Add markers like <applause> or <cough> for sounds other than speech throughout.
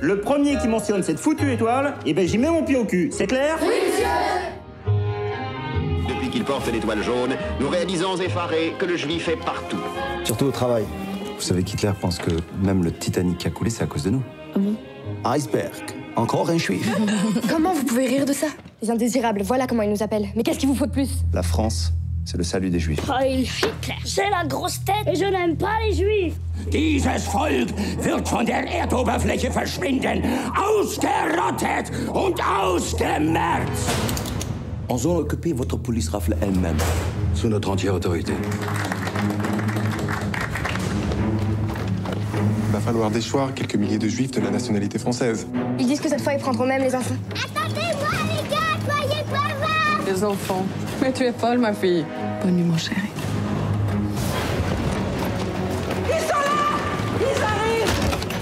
Le premier qui mentionne cette foutue étoile, eh ben j'y mets mon pied au cul, c'est clair? Depuis qu'il porte l'étoile jaune, nous réalisons effarés que le juif est partout. Surtout au travail. Vous savez qu'Hitler pense que même le Titanic qui a coulé, c'est à cause de nous. Iceberg. Encore un juif. <laughs> Comment vous pouvez rire de ça? Les indésirables, voilà comment ils nous appellent. Mais qu'est-ce qu'il vous faut de plus? La France, c'est le salut des juifs. Heil Hitler, j'ai la grosse tête et je n'aime pas les juifs. Dieses Volk wird von der Erdoberfläche verschwinden, ausgerottet und ausgemerzt. En zone occupée, votre police rafle elle-même. Sous notre entière autorité. Il va falloir déchoir quelques milliers de juifs de la nationalité française. Ils disent que cette fois ils prendront même les enfants. Attendez-moi les gars, soyez pas Les enfants. Mais tu es folle, ma fille. Bonne nuit, mon chéri. Ils sont là Ils arrivent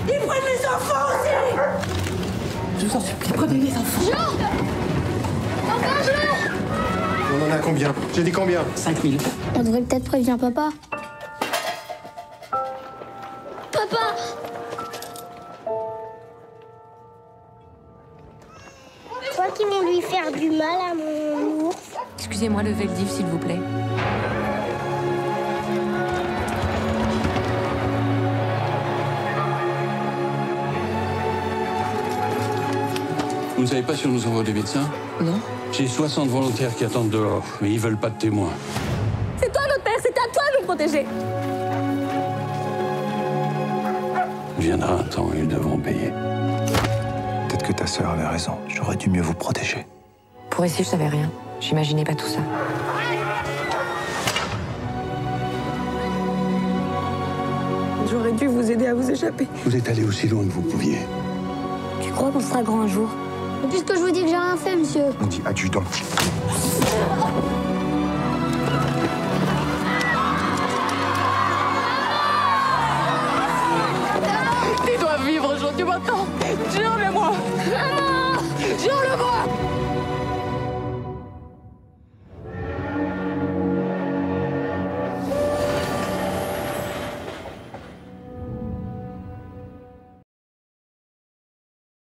Ils prennent les enfants aussi Je vous en supplie, prenez les enfants. Jean Enfin, Jean On en a combien? J'ai dit combien? 5000. On devrait peut-être prévenir papa. Papa Je crois qu'ils vont lui faire du mal à mon Excusez-moi, le Veldiv, s'il vous plaît. Vous ne savez pas si on nous envoie des médecins Non J'ai 60 volontaires qui attendent dehors, mais ils veulent pas de témoins. C'est toi notre père, c'est à toi de nous protéger. Viendra un temps où ils devront payer. Peut-être que ta sœur avait raison. J'aurais dû mieux vous protéger. Pour ici, je savais rien. J'imaginais pas tout ça. J'aurais dû vous aider à vous échapper. Vous êtes allé aussi loin que vous pouviez. Tu crois qu'on sera grand un jour? Puisque je vous dis que j'ai rien fait, monsieur. On dit adjudant. Tu dois vivre, Jean, tu m'entends Jure-le-moi Maman Jure-le-moi